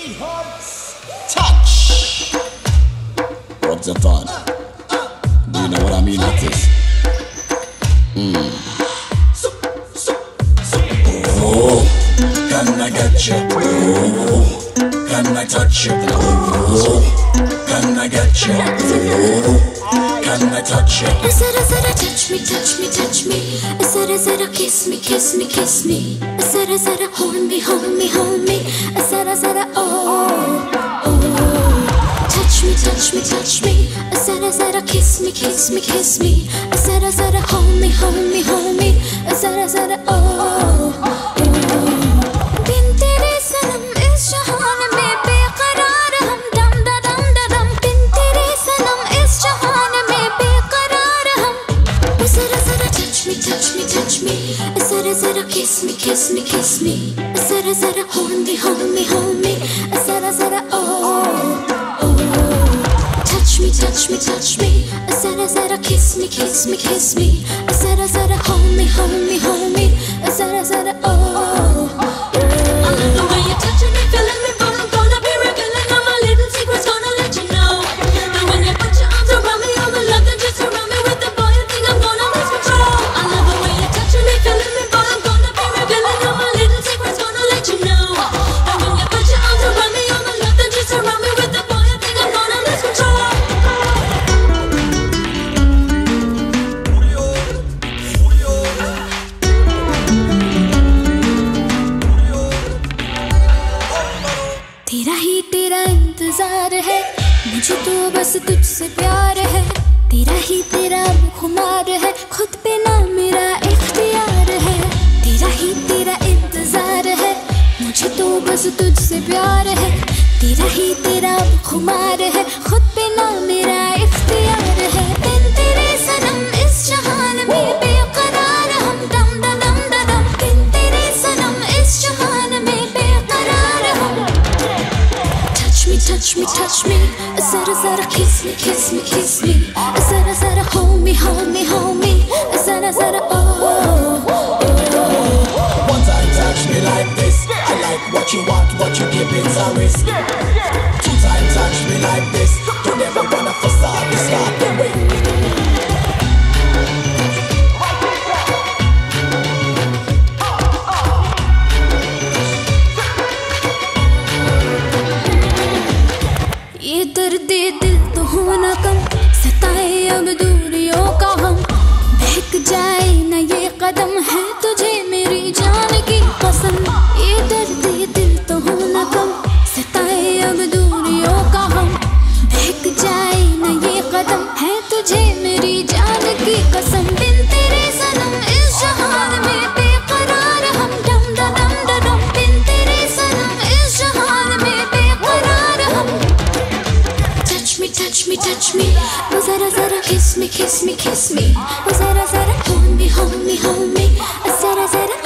Touch. What's the fun? Do you know what I mean with this? Mm. Oh, can I get you? Oh, can I touch you? Oh, can I get you? Oh, I touch you? Zara zara touch me, touch me, touch me. Zara zara kiss me, kiss me, kiss me. Zara zara hold me, hold me, hold me. Zara zara oh oh. Touch me, touch me, touch me. Zara zara kiss me, kiss me, kiss me. Zara zara hold me, hold me, hold me. Zara zara oh oh. said, I hold me, hold me, hold me. I said, oh, oh, oh. Touch me, touch me, touch me. I said, kiss me, kiss me, kiss me. I said, I said, hold me, hold me, hold me. I said, I said, oh. oh, oh. तेरा ही तेरा इंतज़ार है। मुझे तो बस तुझसे प्यार है। तेरा ही तेरा खुमार है। खुद पे ना मेरा इख्तियार है। तेरा ही तेरा इंतज़ार है। मुझे तो बस तुझसे प्यार है। तेरा ही तेरा खुमार है। खुद touch me, touch me. Zara zara kiss me, kiss me, kiss me. Zara zara hold me, hold me, hold me. Zara zara oh. oh, oh, oh. One time touch me like this. I like what you want, what you give it's a risk. पसंद। ये दर्द, ये दिल तो होना कम। सताए अब दूरियों का हम। एक जाए न ये कदम। है तुझे मेरी जान की कसम। बिन तेरे सनम, इस जहान में बेकरार हम। डम डम डम डम बिन तेरे सनम, इस जहान में बेकरार हम। Touch me touch me touch me जरा जरा किस मी किस मी किस मी जरा जरा home me home me home me जरा जरा